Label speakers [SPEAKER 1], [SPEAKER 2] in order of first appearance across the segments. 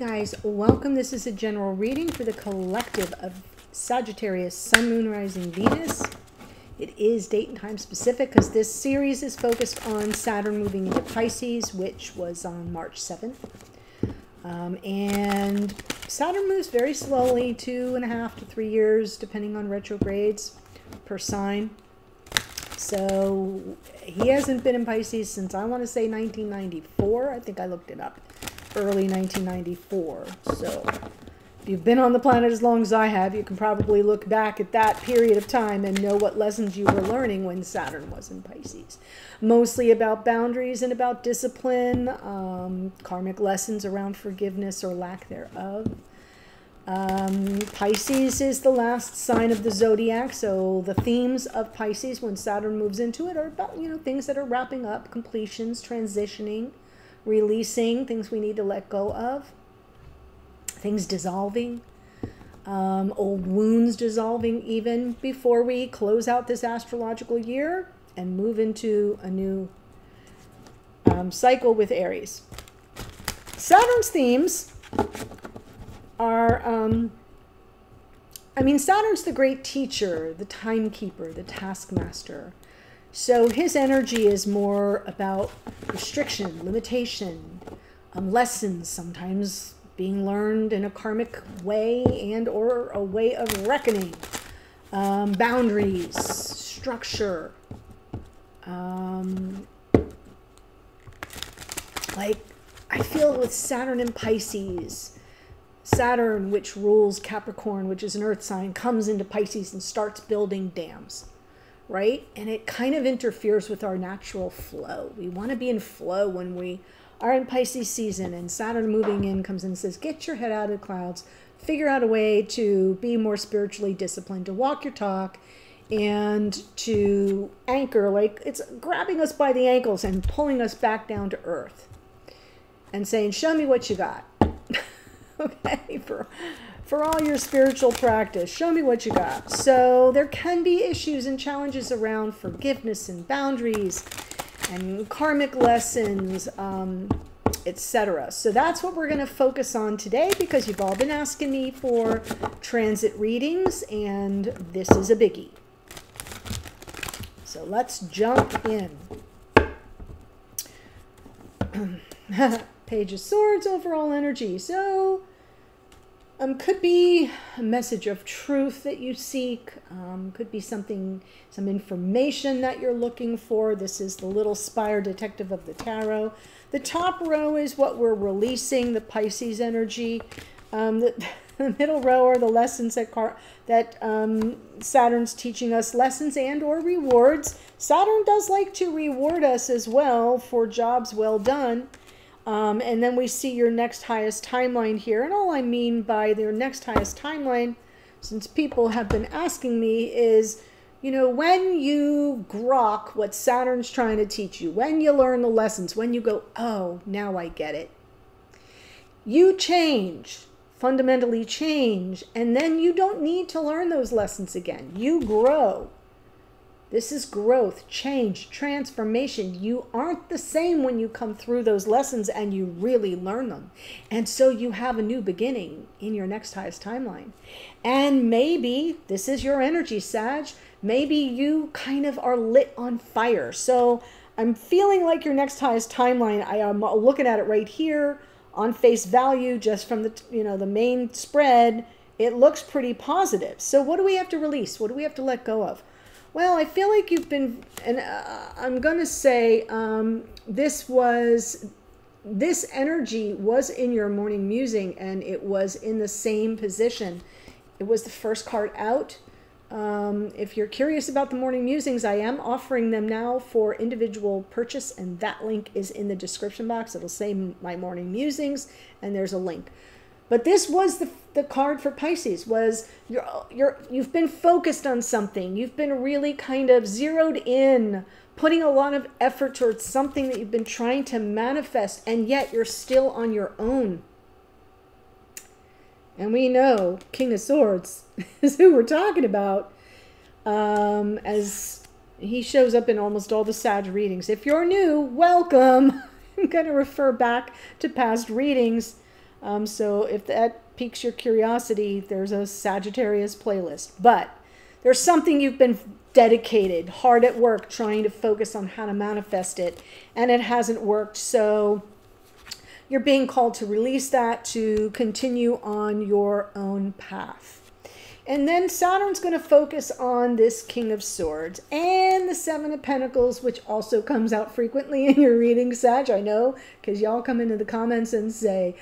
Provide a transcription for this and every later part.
[SPEAKER 1] guys, welcome. This is a general reading for the collective of Sagittarius, Sun, Moon, Rising, Venus. It is date and time specific because this series is focused on Saturn moving into Pisces, which was on March 7th. Um, and Saturn moves very slowly, two and a half to three years, depending on retrogrades per sign. So he hasn't been in Pisces since I want to say 1994. I think I looked it up. Early 1994. So if you've been on the planet as long as I have, you can probably look back at that period of time and know what lessons you were learning when Saturn was in Pisces. Mostly about boundaries and about discipline, um, karmic lessons around forgiveness or lack thereof. Um, Pisces is the last sign of the zodiac, so the themes of Pisces when Saturn moves into it are about you know things that are wrapping up, completions, transitioning, releasing, things we need to let go of, things dissolving, um, old wounds dissolving even before we close out this astrological year and move into a new um, cycle with Aries. Saturn's themes are, um, I mean, Saturn's the great teacher, the timekeeper, the taskmaster. So his energy is more about restriction, limitation, um, lessons, sometimes being learned in a karmic way and or a way of reckoning, um, boundaries, structure, um, like I feel with Saturn and Pisces, Saturn, which rules Capricorn, which is an earth sign, comes into Pisces and starts building dams, right? And it kind of interferes with our natural flow. We want to be in flow when we are in Pisces season, and Saturn moving in comes in and says, Get your head out of the clouds, figure out a way to be more spiritually disciplined, to walk your talk, and to anchor. Like it's grabbing us by the ankles and pulling us back down to earth and saying, Show me what you got. okay, for for all your spiritual practice. Show me what you got. So there can be issues and challenges around forgiveness and boundaries and karmic lessons, um, etc. So that's what we're going to focus on today because you've all been asking me for transit readings, and this is a biggie. So let's jump in. Page of Swords, overall energy. So um, could be a message of truth that you seek. Um, could be something, some information that you're looking for. This is the little spire detective of the tarot. The top row is what we're releasing, the Pisces energy. Um, the, the, middle row are the lessons that car that um, Saturn's teaching us, lessons and or rewards. Saturn does like to reward us as well for jobs well done. Um, and then we see your next highest timeline here. And all I mean by their next highest timeline, since people have been asking me, is, you know, when you grok what Saturn's trying to teach you, when you learn the lessons, when you go, oh, now I get it, you change, fundamentally change, and then you don't need to learn those lessons again. You grow. This is growth, change, transformation. You aren't the same when you come through those lessons and you really learn them. And so you have a new beginning in your next highest timeline. And maybe this is your energy, Sag. Maybe you kind of are lit on fire. So I'm feeling like your next highest timeline. I am looking at it right here on face value, just from the you know the main spread. It looks pretty positive. So what do we have to release? What do we have to let go of? Well, I feel like you've been, and uh, I'm going to say um, this was, this energy was in your morning musing and it was in the same position. It was the first card out. Um, if you're curious about the morning musings, I am offering them now for individual purchase, and that link is in the description box. It'll say my morning musings, and there's a link. But this was the, the card for Pisces was you're, you're, you've been focused on something. You've been really kind of zeroed in, putting a lot of effort towards something that you've been trying to manifest, and yet you're still on your own. And we know King of Swords is who we're talking about um, as he shows up in almost all the Sag readings. If you're new, welcome. I'm going to refer back to past readings Um, so if that piques your curiosity, there's a Sagittarius playlist. But there's something you've been dedicated, hard at work, trying to focus on how to manifest it, and it hasn't worked. So you're being called to release that, to continue on your own path. And then Saturn's going to focus on this King of Swords and the Seven of Pentacles, which also comes out frequently in your reading, Sag. I know, because y'all come into the comments and say,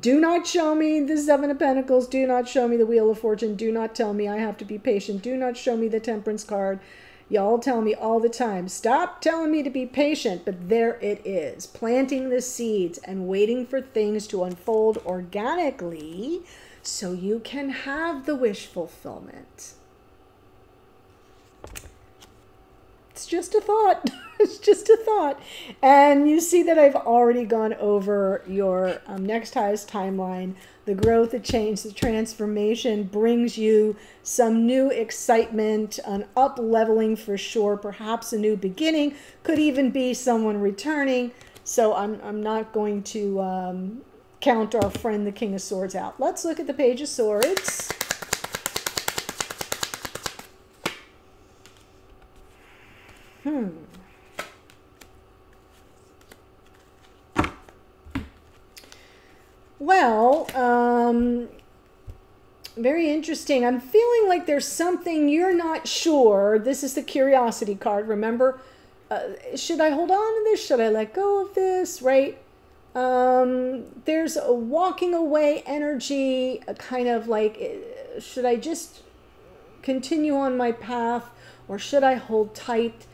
[SPEAKER 1] do not show me the Seven of Pentacles. Do not show me the Wheel of Fortune. Do not tell me I have to be patient. Do not show me the Temperance card. Y'all tell me all the time, stop telling me to be patient, but there it is. Planting the seeds and waiting for things to unfold organically so you can have the wish fulfillment. It's just a thought. it's just a thought. And you see that I've already gone over your um, next highest timeline. The growth, the change, the transformation brings you some new excitement, an up leveling for sure, perhaps a new beginning, could even be someone returning. So I'm, I'm not going to um, count our friend the King of Swords out. Let's look at the Page of Swords. Hmm. Well, um, very interesting. I'm feeling like there's something you're not sure. This is the curiosity card. Remember, uh, should I hold on to this? Should I let go of this? Right? Um, there's a walking away energy, kind of like, eh, should I just continue on my path or should I hold tight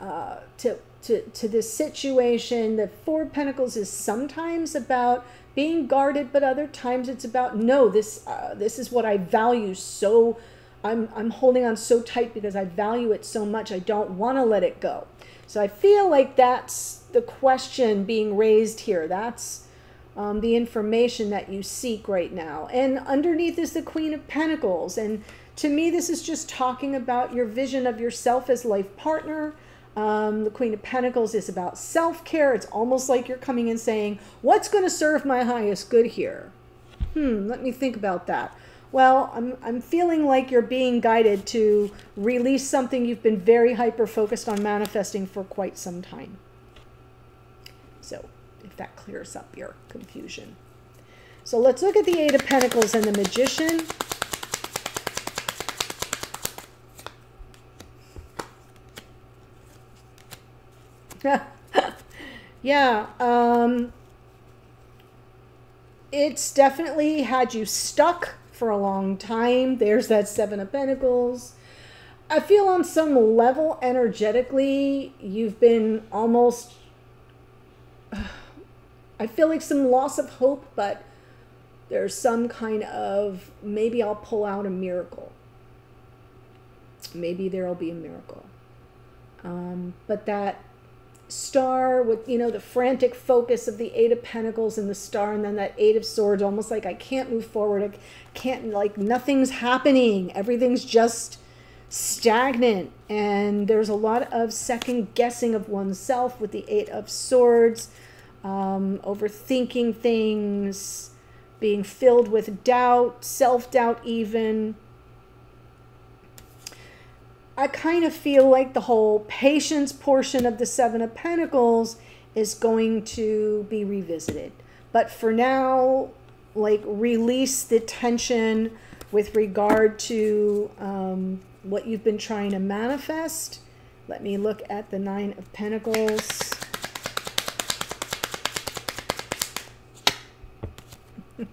[SPEAKER 1] uh, to, to, to this situation? The Four Pentacles is sometimes about being guarded, but other times it's about, no, this, uh, this is what I value so I'm, I'm holding on so tight because I value it so much. I don't want to let it go. So I feel like that's the question being raised here. That's um, the information that you seek right now. And underneath is the Queen of Pentacles. And to me, this is just talking about your vision of yourself as life partner. Um, the Queen of Pentacles is about self care. It's almost like you're coming and saying, What's going to serve my highest good here? Hmm, let me think about that. Well, I'm, I'm feeling like you're being guided to release something you've been very hyper focused on manifesting for quite some time. So, if that clears up your confusion. So, let's look at the Eight of Pentacles and the Magician. yeah, um, it's definitely had you stuck for a long time. There's that Seven of Pentacles. I feel on some level energetically, you've been almost. I feel like some loss of hope, but there's some kind of maybe I'll pull out a miracle. Maybe there'll be a miracle. Um, but that star with you know the frantic focus of the eight of pentacles and the star and then that eight of swords almost like i can't move forward. I can't like nothing's happening. Everything's just stagnant. And there's a lot of second guessing of oneself with the eight of swords um, overthinking things being filled with doubt self-doubt even I kind of feel like the whole patience portion of the Seven of Pentacles is going to be revisited. But for now, like release the tension with regard to um, what you've been trying to manifest. Let me look at the Nine of Pentacles.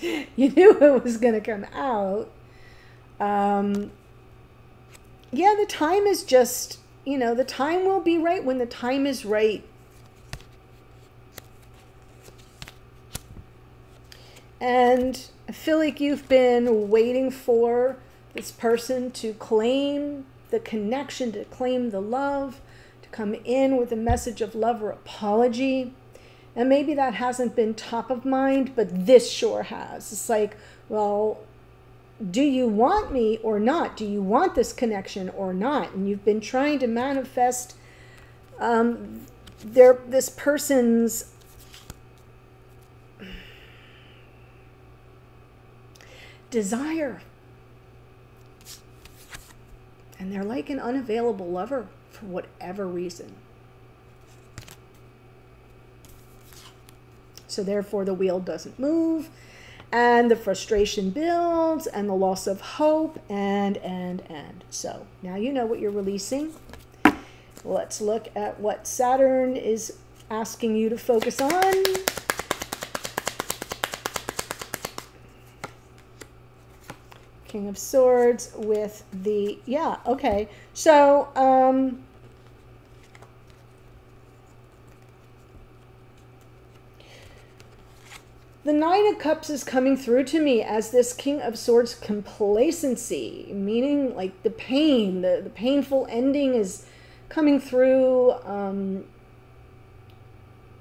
[SPEAKER 1] you knew it was going to come out. Um, yeah, the time is just, you know, the time will be right when the time is right. And I feel like you've been waiting for this person to claim the connection, to claim the love, to come in with a message of love or apology. And maybe that hasn't been top of mind, but this sure has. It's like, well, do you want me or not? Do you want this connection or not? And you've been trying to manifest um, their this person's desire. And they're like an unavailable lover for whatever reason. So, therefore, the wheel doesn't move, and the frustration builds, and the loss of hope, and, and, and. So, now you know what you're releasing. Let's look at what Saturn is asking you to focus on. King of Swords with the, yeah, okay. So, um, the Nine of Cups is coming through to me as this King of Swords complacency, meaning like the pain, the, the painful ending is coming through. Um,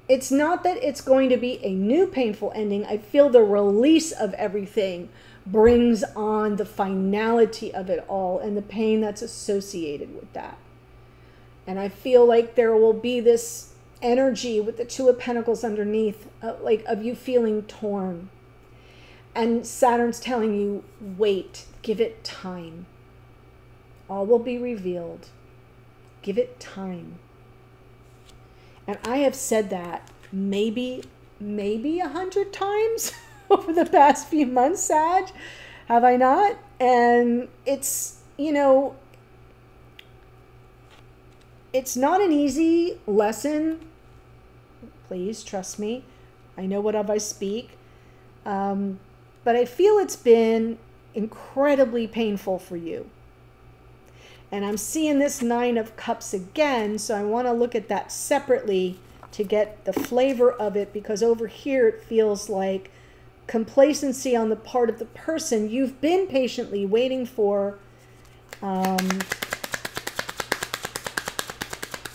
[SPEAKER 1] it's not that it's going to be a new painful ending. I feel the release of everything brings on the finality of it all and the pain that's associated with that. And I feel like there will be this energy with the Two of Pentacles underneath, uh, like of you feeling torn. And Saturn's telling you, wait, give it time. All will be revealed. Give it time. And I have said that maybe, maybe a hundred times over the past few months, Sag. Have I not? And it's, you know, it's not an easy lesson. Please trust me. I know what of I speak. Um, but I feel it's been incredibly painful for you. And I'm seeing this Nine of Cups again, so I want to look at that separately to get the flavor of it because over here it feels like complacency on the part of the person you've been patiently waiting for. Um,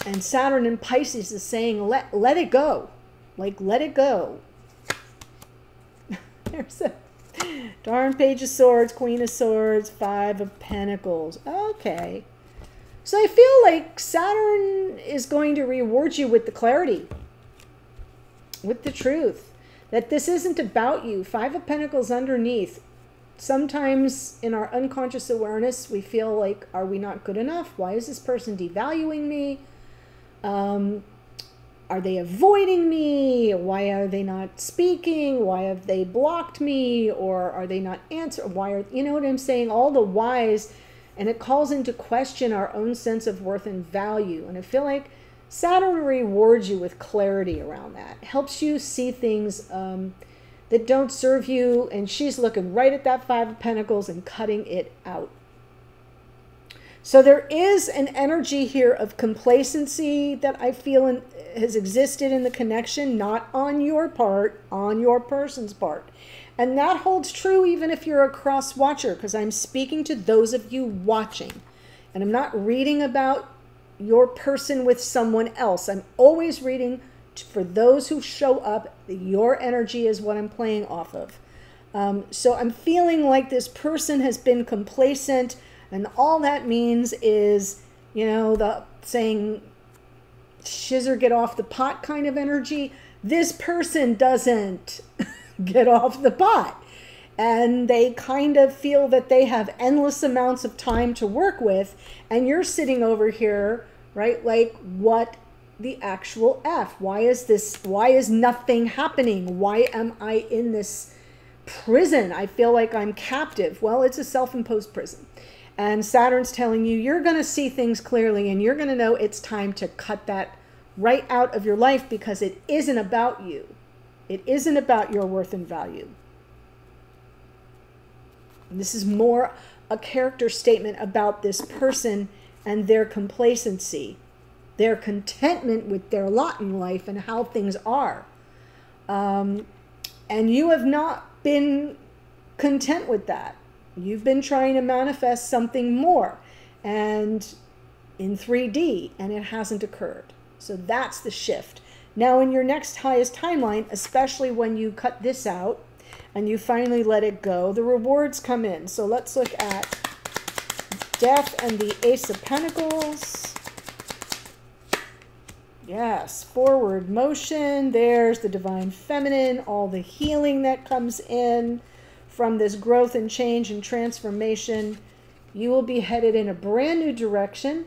[SPEAKER 1] and Saturn in Pisces is saying, let, let it go. Like, let it go. There's a darn Page of Swords, Queen of Swords, Five of Pentacles. Okay. So I feel like Saturn is going to reward you with the clarity, with the truth, that this isn't about you. Five of Pentacles underneath. Sometimes in our unconscious awareness, we feel like, are we not good enough? Why is this person devaluing me? Um, are they avoiding me? Why are they not speaking? Why have they blocked me? Or are they not answering? Why are, you know what I'm saying? All the whys, and it calls into question our own sense of worth and value. And I feel like Saturn rewards you with clarity around that, helps you see things um, that don't serve you. And she's looking right at that Five of Pentacles and cutting it out. So there is an energy here of complacency that I feel in, has existed in the connection, not on your part, on your person's part. And that holds true even if you're a cross watcher, because I'm speaking to those of you watching. And I'm not reading about your person with someone else. I'm always reading for those who show up. Your energy is what I'm playing off of. Um, so I'm feeling like this person has been complacent and all that means is, you know, the saying shizzer get off the pot kind of energy. This person doesn't get off the pot. And they kind of feel that they have endless amounts of time to work with. And you're sitting over here, right? Like, what the actual F? Why is this? Why is nothing happening? Why am I in this prison? I feel like I'm captive. Well, it's a self imposed prison. And Saturn's telling you you're going to see things clearly and you're going to know it's time to cut that right out of your life because it isn't about you. It isn't about your worth and value. And this is more a character statement about this person and their complacency, their contentment with their lot in life and how things are. Um, and you have not been content with that. You've been trying to manifest something more and in 3D and it hasn't occurred. So that's the shift. Now in your next highest timeline, especially when you cut this out and you finally let it go, the rewards come in. So let's look at Death and the Ace of Pentacles. Yes, forward motion. There's the Divine Feminine, all the healing that comes in from this growth and change and transformation. You will be headed in a brand new direction.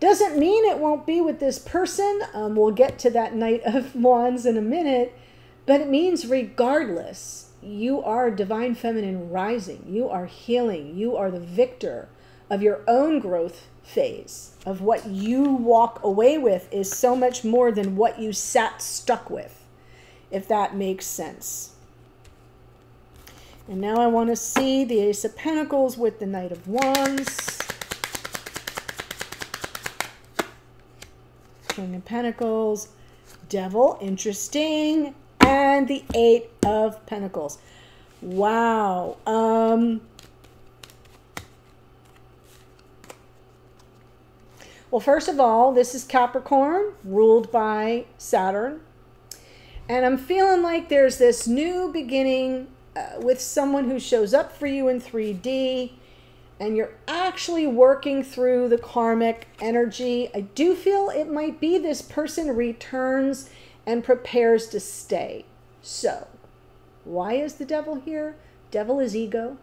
[SPEAKER 1] Doesn't mean it won't be with this person. Um, we'll get to that Knight of Wands in a minute. But it means, regardless, you are divine feminine rising. You are healing. You are the victor of your own growth phase. Of what you walk away with is so much more than what you sat stuck with, if that makes sense. And now I want to see the Ace of Pentacles with the Knight of Wands. King of Pentacles, Devil, interesting, and the Eight of Pentacles. Wow. Um, well, first of all, this is Capricorn, ruled by Saturn. And I'm feeling like there's this new beginning uh, with someone who shows up for you in 3D and you're actually working through the karmic energy. I do feel it might be this person returns and prepares to stay. So, why is the devil here? Devil is ego.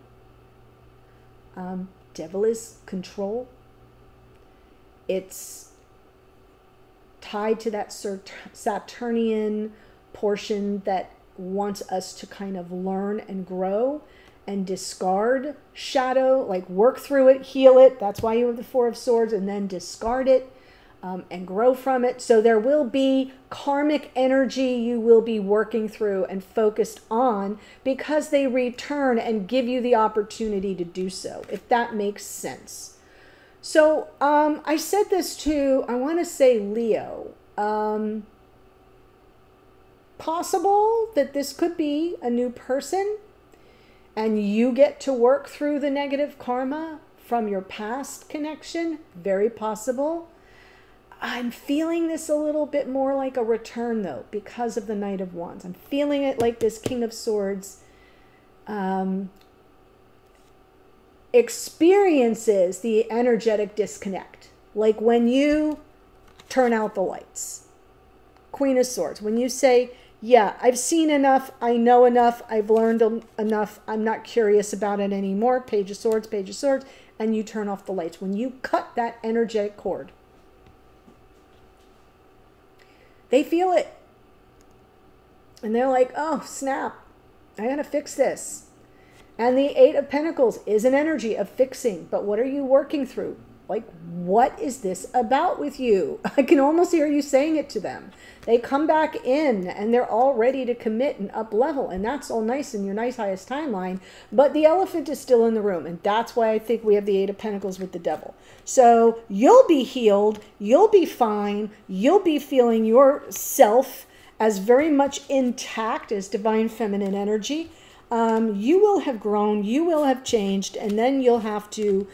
[SPEAKER 1] Um, devil is control. It's tied to that Saturnian portion that wants us to kind of learn and grow and discard shadow, like work through it, heal it. That's why you have the Four of Swords, and then discard it um, and grow from it. So there will be karmic energy you will be working through and focused on because they return and give you the opportunity to do so, if that makes sense. So um, I said this to, I want to say Leo. Um, possible that this could be a new person and you get to work through the negative karma from your past connection. Very possible. I'm feeling this a little bit more like a return though because of the Knight of Wands. I'm feeling it like this King of Swords um, experiences the energetic disconnect. Like when you turn out the lights. Queen of Swords. When you say, yeah, I've seen enough. I know enough. I've learned enough. I'm not curious about it anymore. Page of Swords, Page of Swords. And you turn off the lights. When you cut that energetic cord, they feel it. And they're like, oh, snap. I got to fix this. And the Eight of Pentacles is an energy of fixing. But what are you working through? Like, what is this about with you? I can almost hear you saying it to them. They come back in and they're all ready to commit and up level. And that's all nice in your nice highest timeline. But the elephant is still in the room. And that's why I think we have the Eight of Pentacles with the devil. So you'll be healed. You'll be fine. You'll be feeling yourself as very much intact as divine feminine energy. Um, you will have grown. You will have changed. And then you'll have to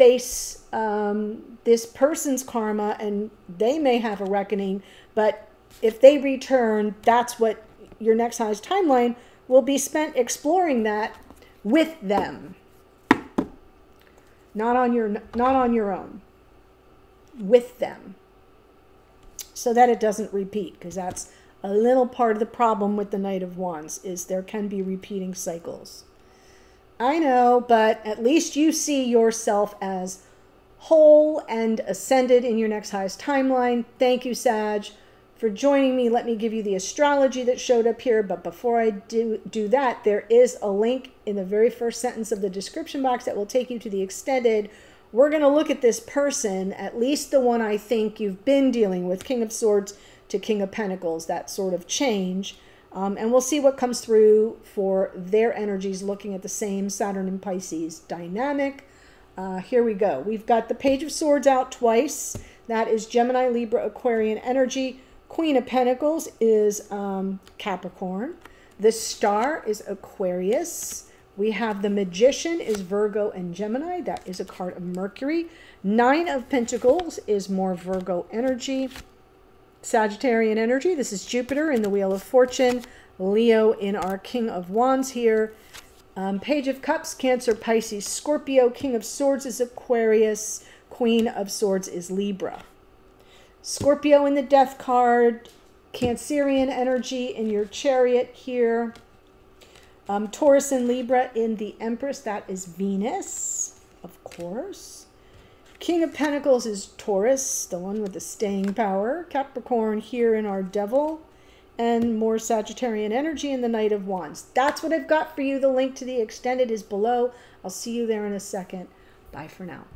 [SPEAKER 1] face um, this person's karma and they may have a reckoning. But if they return, that's what your next highest timeline will be spent exploring that with them. Not on your not on your own. With them. So that it doesn't repeat because that's a little part of the problem with the Knight of Wands is there can be repeating cycles. I know, but at least you see yourself as whole and ascended in your next highest timeline. Thank you, Sag for joining me. Let me give you the astrology that showed up here. But before I do, do that, there is a link in the very first sentence of the description box that will take you to the extended. We're going to look at this person, at least the one I think you've been dealing with, King of Swords to King of Pentacles, that sort of change. Um, and we'll see what comes through for their energies looking at the same Saturn and Pisces dynamic. Uh, here we go. We've got the Page of Swords out twice. That is Gemini, Libra, Aquarian energy. Queen of Pentacles is um, Capricorn. The star is Aquarius. We have the Magician is Virgo and Gemini. That is a card of Mercury. Nine of Pentacles is more Virgo energy. Sagittarian energy. This is Jupiter in the Wheel of Fortune. Leo in our King of Wands here. Um, Page of Cups, Cancer, Pisces, Scorpio. King of Swords is Aquarius. Queen of Swords is Libra. Scorpio in the death card, Cancerian energy in your chariot here. Um, Taurus and Libra in the Empress, that is Venus, of course. King of Pentacles is Taurus, the one with the staying power. Capricorn here in our Devil. And more Sagittarian energy in the Knight of Wands. That's what I've got for you. The link to the extended is below. I'll see you there in a second. Bye for now.